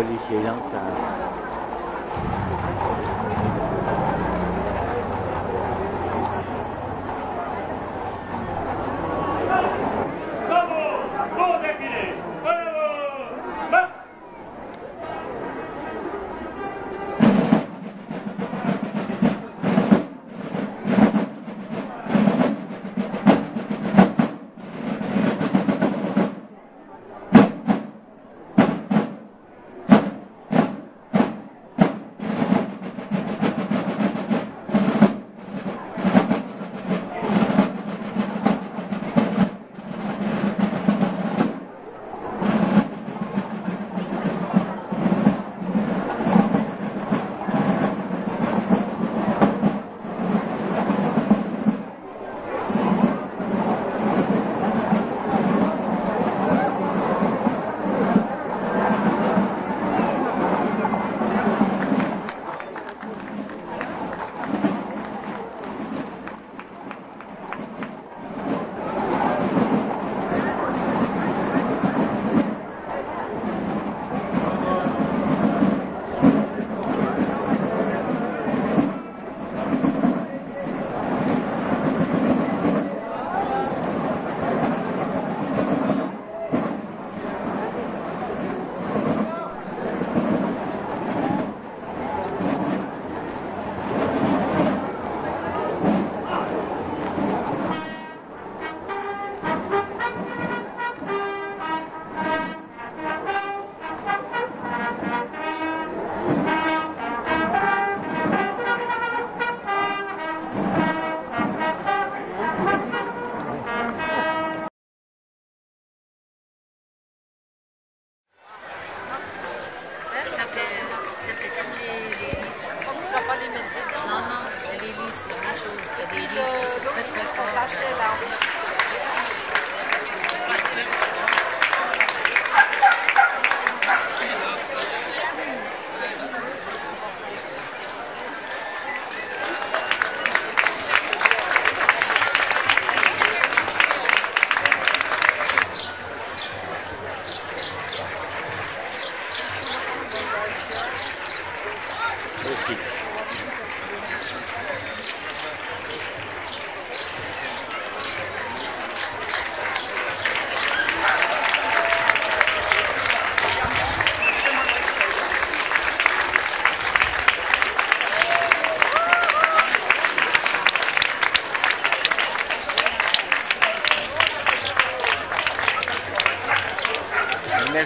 Lagi 杆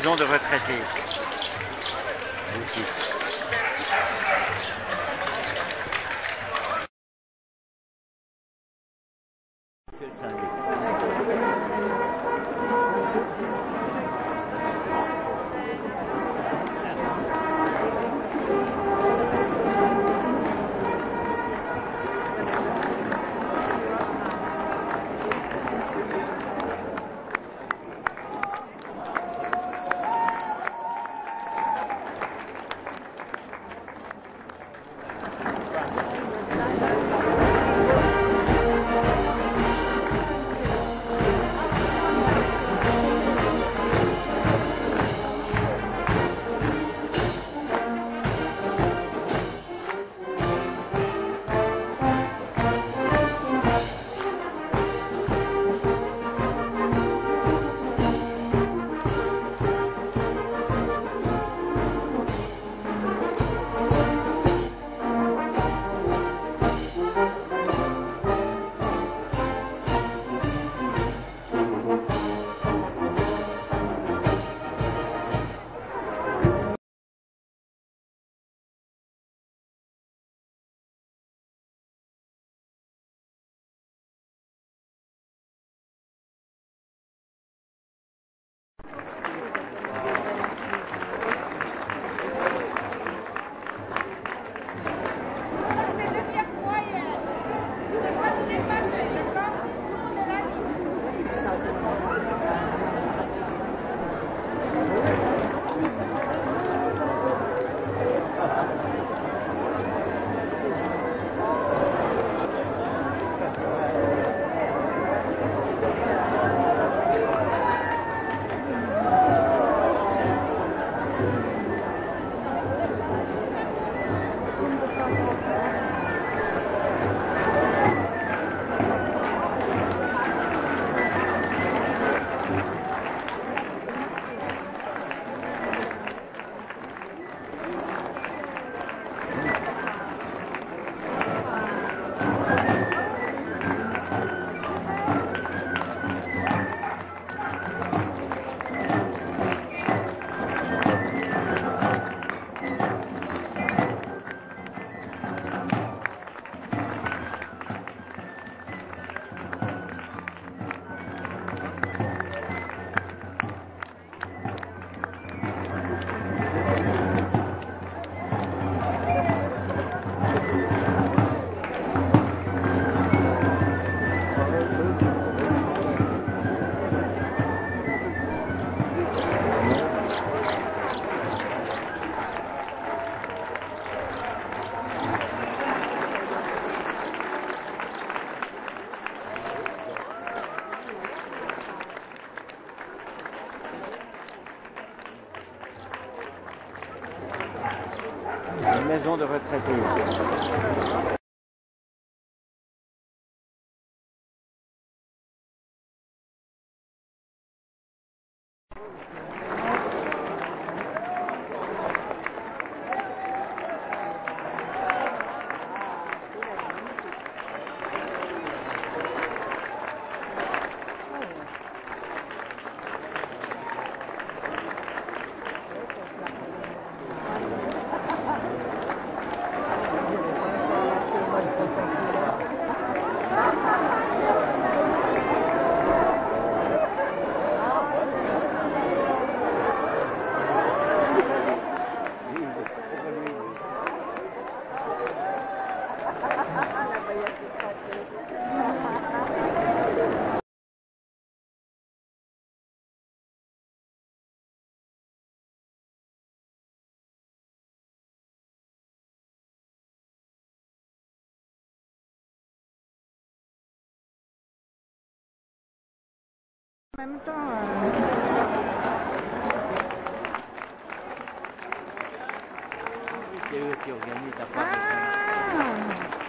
de retraités. Maison En même temps, euh, C'est eux qui organisent la part ah,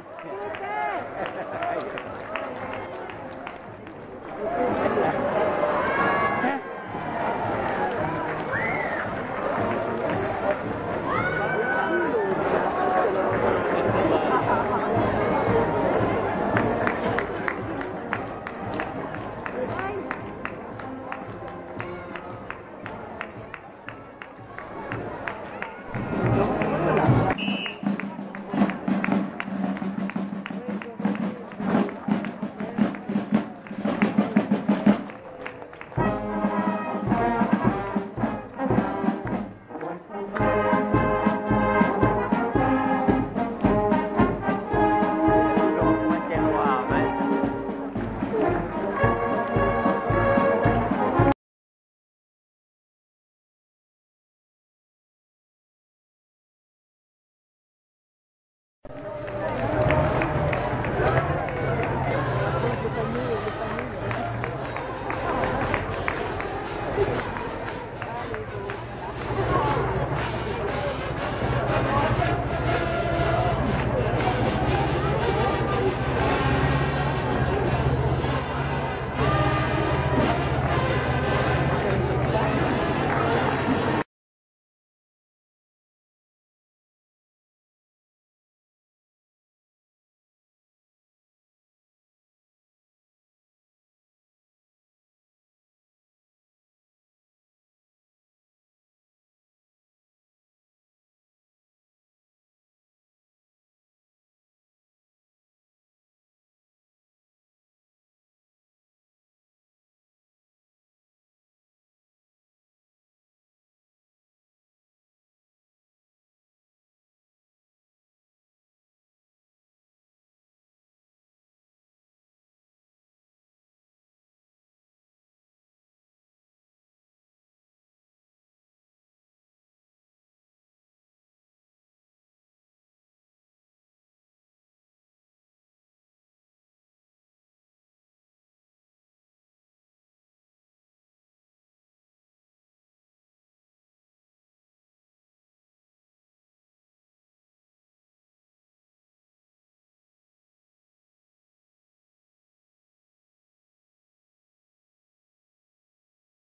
ます。